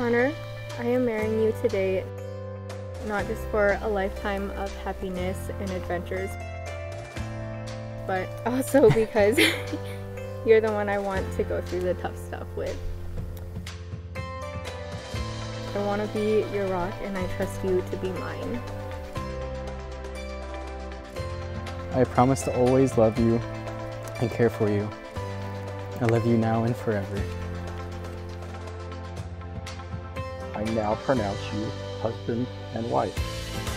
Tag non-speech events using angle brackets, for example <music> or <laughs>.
Connor, I am marrying you today, not just for a lifetime of happiness and adventures, but also <laughs> because <laughs> you're the one I want to go through the tough stuff with. I want to be your rock and I trust you to be mine. I promise to always love you and care for you. I love you now and forever. I now pronounce you husband and wife.